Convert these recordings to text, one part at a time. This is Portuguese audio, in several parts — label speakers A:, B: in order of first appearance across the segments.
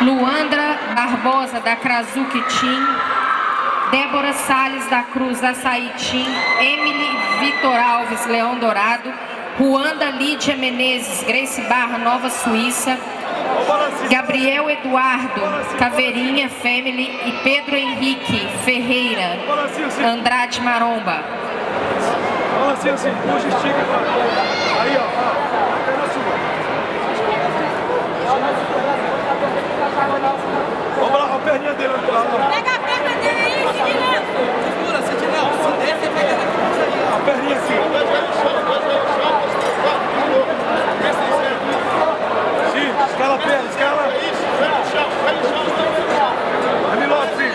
A: Luandra Barbosa, da Krasuki Team. Débora Salles da Cruz, da Saitim. Emily Vitor Alves, Leão Dourado. Ruanda Lídia Menezes, Grace Barra, Nova Suíça. Gabriel Eduardo, Caveirinha Family e Pedro Henrique Ferreira, Andrade Maromba.
B: Fala assim, assim, puxa, estica. Aí, ó. Vamos lá, a perninha dele aqui lá.
C: Pega a perna dele aí, Sentinel.
D: Segura, sentinela. Se der, você pega
B: A perninha aqui. Sim, escala a perna, escala. Ali logo, sim.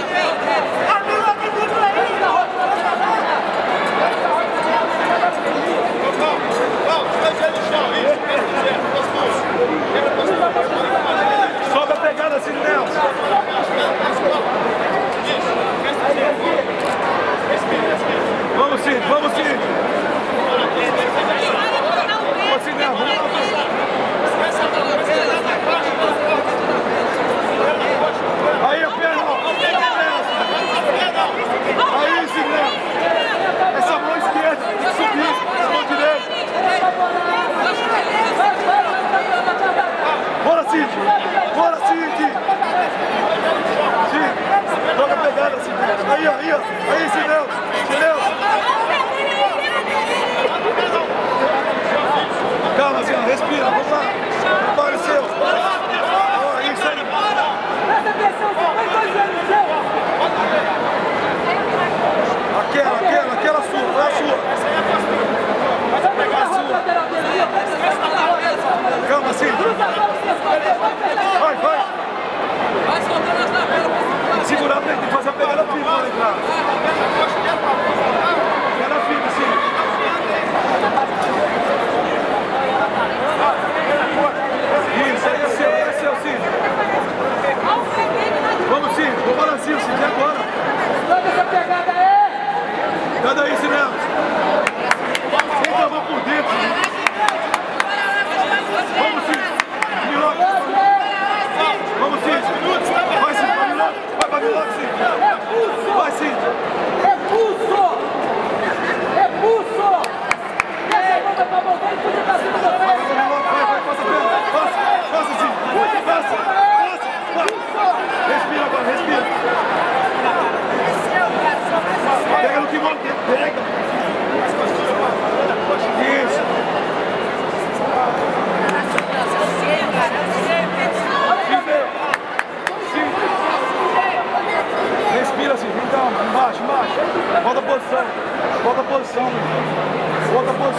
B: Sobe a pegada assim, Nelson. Sim, vamos sim. Vamos Nelson. Vamos lá. Aí ó. Aí, Nelson. Essa mão esquerda, subir. Essa mão direita. Bora, Cid. Bora, Cid. Cid. Toca a pegada, Cid. Aí, aí, ó. Aí,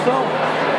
B: irmão.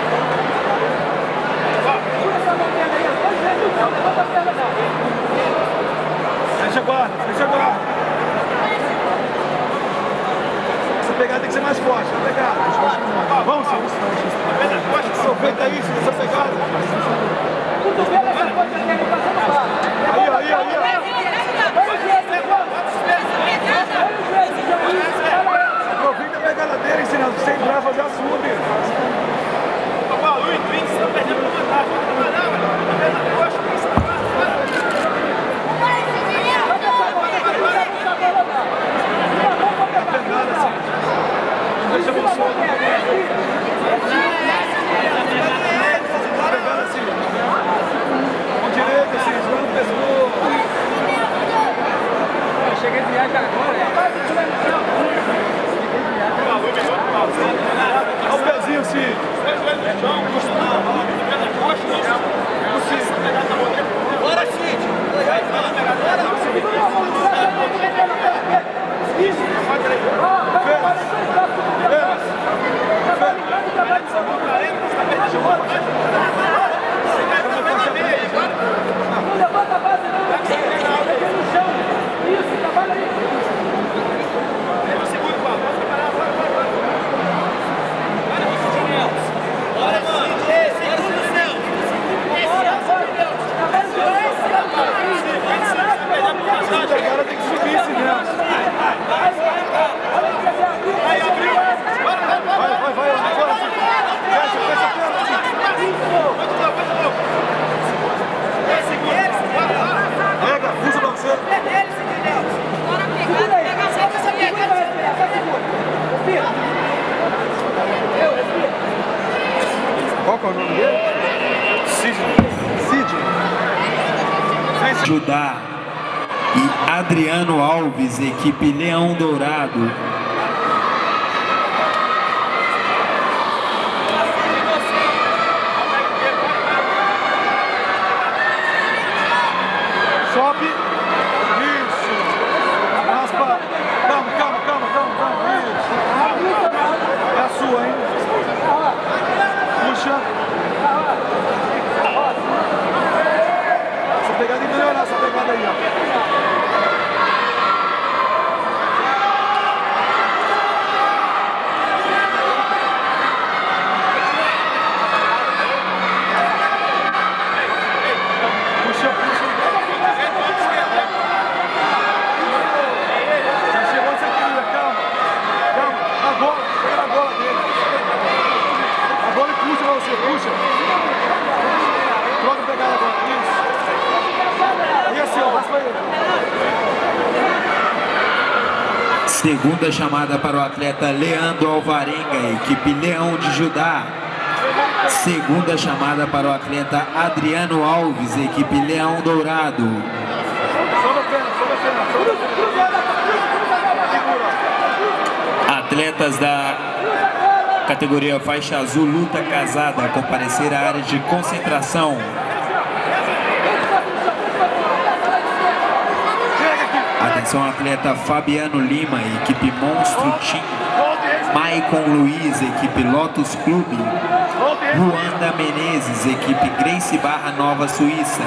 B: Levanta a base, não! a
D: base. É
B: o nome dele? Sidney. Sidney.
E: Judá e Adriano Alves, equipe Leão Dourado.
B: Sobe. Isso. Raspa. Calma, calma, calma, calma, calma. Isso. É a sua, hein? Puxa. Essa pegada tem que melhorar essa pegada aí, ó. Puxa, puxa. Já chegou essa querida, calma. Calma. A bola, chega na bola dele. A bola e puxa pra você, puxa. Troca a pegada agora, isso. E assim, ó, raspa ele.
E: Segunda chamada para o atleta Leandro Alvarenga, equipe Leão de Judá. Segunda chamada para o atleta Adriano Alves, equipe Leão Dourado. Atletas da categoria faixa azul luta casada comparecer à área de concentração.
B: Pega
E: Atenção atleta Fabiano Lima, equipe Monstro Team. Maicon Luiz, equipe Lotus Clube. Ruanda Menezes, equipe Grace Barra Nova Suíça.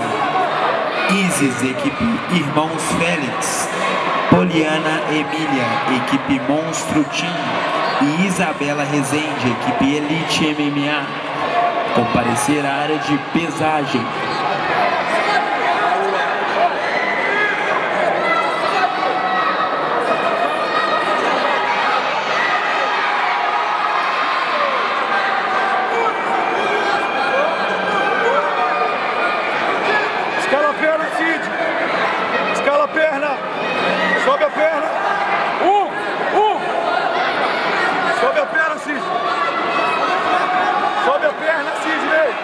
E: Isis, equipe Irmãos Félix. Poliana Emília, equipe Monstro Team. E Isabela Rezende, equipe Elite MMA. Comparecer à área de pesagem.
B: Escala a perna, Cid. Escala a perna. Sobe a perna. Um, um. Sobe a perna, Cid. Sobe a perna, Sidney.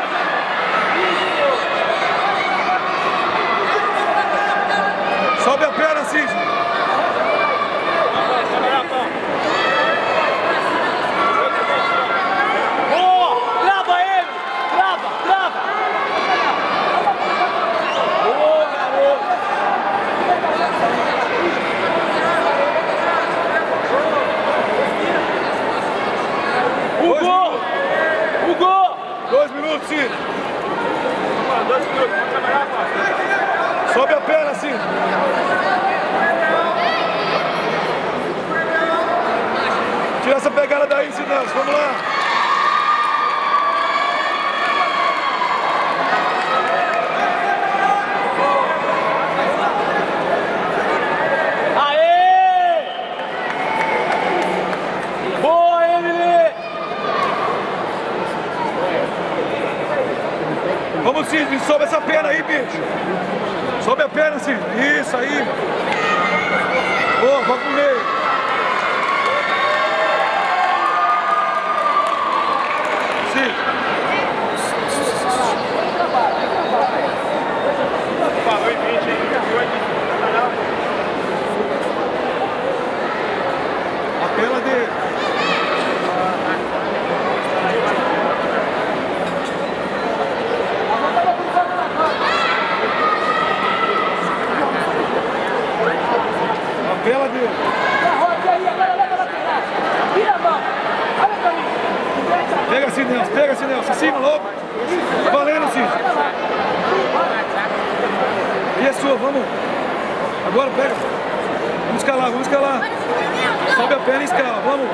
B: Sobe a perna, Sidney.
D: Boa! Trava ele! Trava, trava! Boa, garoto! Hugo! Hugo!
B: Dois minutos, Cid. Sobe a perna, Cid. Tira essa pegada daí, Cidãs. Vamos lá.
D: Aê! Boa, Emily!
B: Vamos, Cid. Sobe essa perna aí, bicho. Sobe a perna, Cid. Isso aí. Boa, vai pro meio. Cid. A perna dele. A pela dele. Pega assim, Nelson. Pega assim, Nelson. Acima, logo. Valendo, Cid. E a sua, vamos. Agora pega. Vamos escalar, vamos escalar. Sobe a perna e escala, vamos.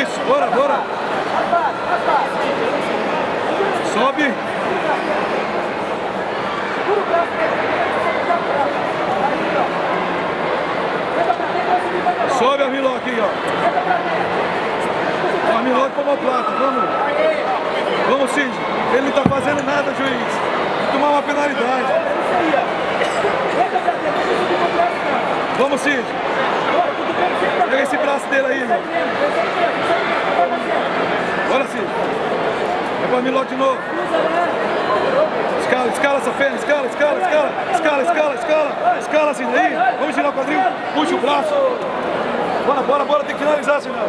B: Isso, bora, bora. Sobe. Sobe a Miló aqui, ó. A Miló tomou plata, vamos. Vamos, Cid. Ele não tá fazendo nada, juiz. Tomar uma penalidade. Vamos, Cid. Pega esse braço dele aí, irmão. Bora, Cid. Vai pra logo de novo. Escala, escala essa perna, escala, escala, escala, escala, escala, escala, escala assim daí. Vamos girar o quadril, puxa o braço. Bora, bora, bora, tem que finalizar, Sinel.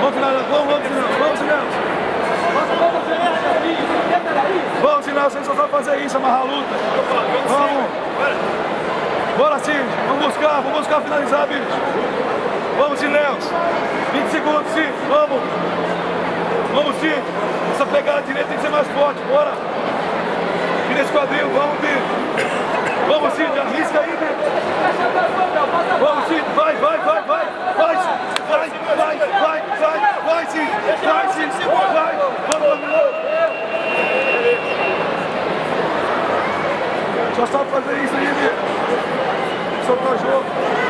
B: Vamos finalizar, vamos, vamos, Sinel, vamos, Sinel. Vamos, Sinel, você só sabe fazer isso, amarrar a luta. Vamos. Bora, Cid, vamos buscar, vamos buscar finalizar, bicho. Vamos, Sinel. 20 segundos, Cid, vamos. Vamos, Cid. Essa pegada direita tem que ser mais forte, bora. Tira esse quadril, vamos, Cid. Vamos, Cid, arrisca aí, Cid. Vamos, Cid, vai, vai, vai, vai. Vai, vai, vai, vai, vai, vai, Cid. Vai, Cid, vai. Vamos, vamos. Só sabe fazer isso aí, Só pra jogo.